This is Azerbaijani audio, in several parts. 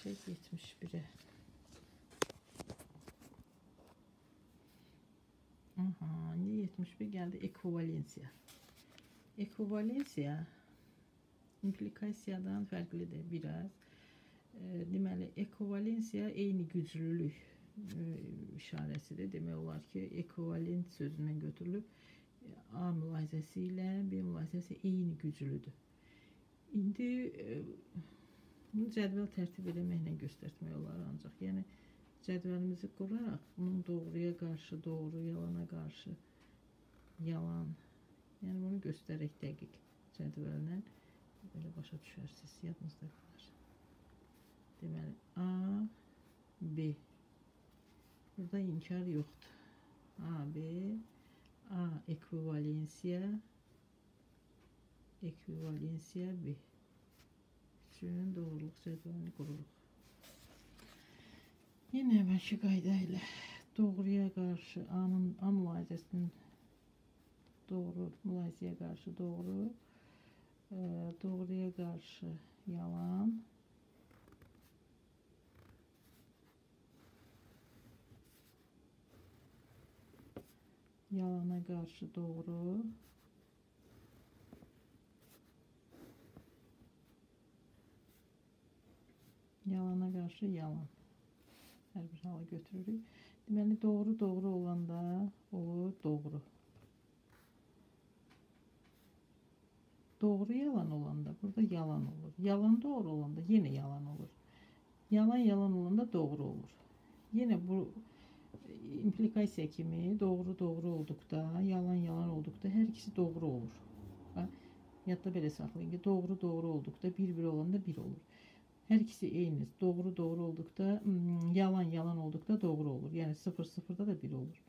Keçək 71-ə. Aha, indi 71 gəldi ekvivalensiya. Ekvivalensiya implikasiyadan fərqlidir biraz. E, deməli, ekvivalensiya eyni güclülük e, işarəsidir. Demək olar ki, ekvivalent sözündən götürülüb A mülahizəsi ilə B mülahizəsi eyni güclüdür. İndi e, bunu cədvəl tərtib eləməklə göstərmək olar ancaq. Yəni cədvəlimizi quraraq bunun doğruya qarşı doğru, yalana qarşı yalan. Yəni bunu göstərək dəqiq cədvəllə belə başa düşərsiniz, yadınızda qalar. Deməli A, B. Burada inkar yoxdur. A, B, A ekvivalensiya ekvivalensiya B. Üçün doğruluq cədvəlini qururuq. Yenə əvvəlki qayda ilə doğruya qarşı A-nın A mülahizəsinin doğru mülahizəyə qarşı doğru, doğruya qarşı yalan, yalana qarşı doğru, qarşı yalan. Hər bir hala götürürük. Deməli doğru doğru olanda olur doğru. Doğru yalan olanda burada yalan olur. Yalan doğru olanda yine yalan olur. Yalan yalan olanda doğru olur. Yine bu e, implikasiya kimi doğru doğru olduqda, yalan yalan olduqda hər ikisi doğru olur. Ha? Yadda belə saxlayın ki, doğru doğru olduqda bir-bir olanda bir olur. Hər ikisi eyni. Doğru doğru olduqda, hmm, yalan yalan olduqda doğru olur. Yəni 0 0-da da 1 olur.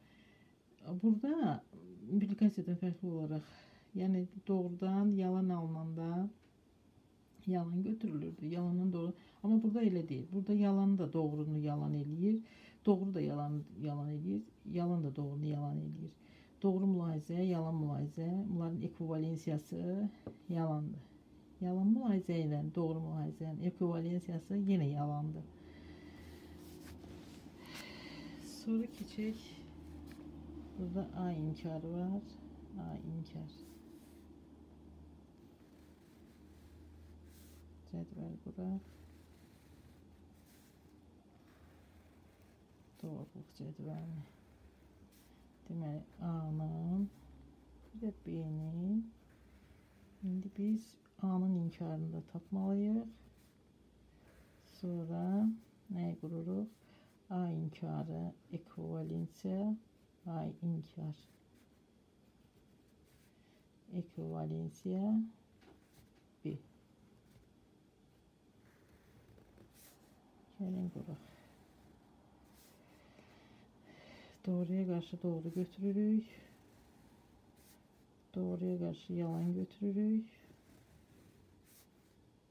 Burada implikasiyadan fərqli olaraq, yəni doğrudan yalan alınanda yalan götürülürdü. Yalanın doğru. Amma burada elə deyil. Burada yalan da doğrunu yalan eləyir. Doğru da yalan yalan eləyir. Yalan da doğrunu yalan eləyir. Doğru mülahizə, yalan mülahizə, bunların ekvivalensiyası yalandır. Yalan mülahizə ilə doğru mülahizənin ekvivalensiyası yenə yalandır. Sonra keçək. Burada A inkarı var. A inkar. Cədvəl quraq. Doğruluq cədvəlini. Deməli, A-nın bir də B-nin indi biz A-nın inkarını da tapmalıyıq. Sonra nəyi qururuq? A inkarı ekvivalensiya A inkar ekvivalensiya B. Gəlin quraq. Doğruya qarşı doğru götürürük. Doğruya qarşı yalan götürürük.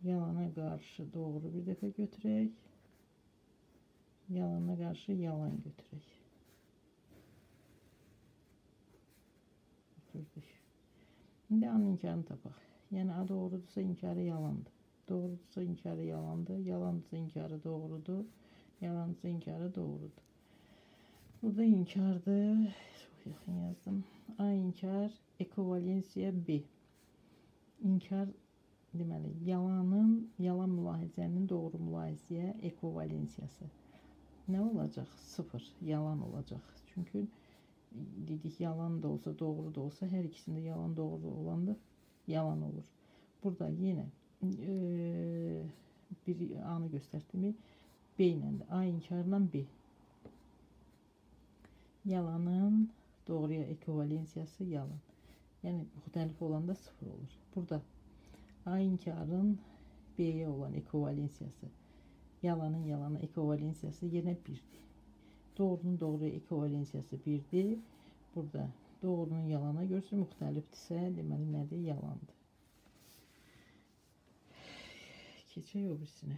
Yalana qarşı doğru bir dəfə götürək. Yalana qarşı yalan götürək. Götürdük. İndi anın inkarını tapaq. Yəni A doğrudursa inkarı yalandır. Doğrudursa inkarı yalandır. Yalandırsa inkarı doğrudur. Yalandırsa inkarı doğrudur. Burada inkardır. Çok yaxın yazdım. A inkar ekvivalensiya B. İnkar deməli yalanın, yalan mülahizənin doğru mülahizəyə ekvivalensiyası. Nə olacaq? 0. Yalan olacaq. Çünki dedik yalan da olsa, doğru da olsa hər ikisində yalan doğru olanda yalan olur. Burada yenə e, bir anı göstərdimi? B ilə də A inkarla B. Yalanın doğruya ekvivalensiyası yalan. Yəni müxtəlif olanda 0 olur. Burada A inkarın B-yə olan ekvivalensiyası, yalanın yalana ekvivalensiyası yenə 1-dir. Doğrunun doğruya ekvivalensiyası 1-dir. Burada doğrunun yalana görsə müxtəlifdirsə, deməli nədir? Yalandır. Keçək o birisinə.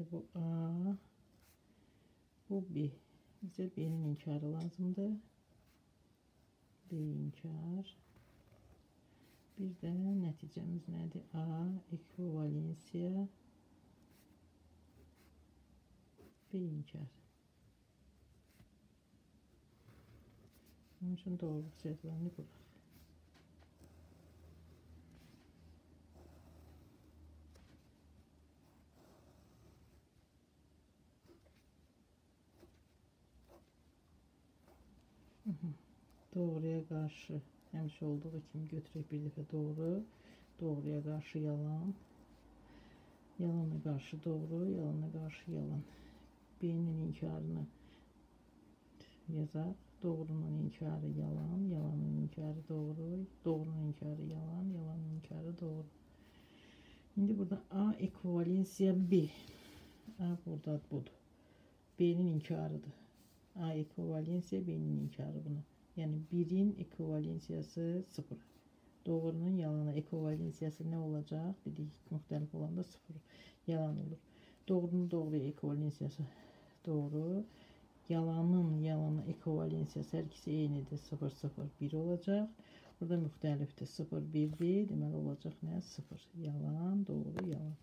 Deməli bu A, bu B. Bize B'nin inkarı lazımdı. B inkar. Bir de nəticəmiz nədir? A ekvivalensiya B inkar. Onun üçün doğruluq cədvəlini quraq. Doğruya qarşı həmişə olduğu kimi götürək bir dəfə doğru, doğruya qarşı yalan, yalana qarşı doğru, yalana qarşı yalan. B-nin inkarını yazaq. Doğrunun inkarı yalan, yalanın inkarı doğru, doğrunun inkarı yalan, yalanın inkarı doğru. İndi burada A ekvivalensiya B. A burada budur. B'nin inkarıdır. A ekvivalensiya B'nin inkarı buna. Yani 1'in ekvivalensiyası 0. Doğrunun yalana ekvivalensiyası ne olacak? Dedik muhtelif olanda 0. Yalan olur. Doğrunun doğruya ekvivalensiyası doğru. Yalanın yalana ekvivalensiyası her ikisi eynidir. 0 0 1 olacak. Burada müxtəlifdir. 0 1 değil. Deməli olacaq nə? 0. Yalan, doğru, yalan.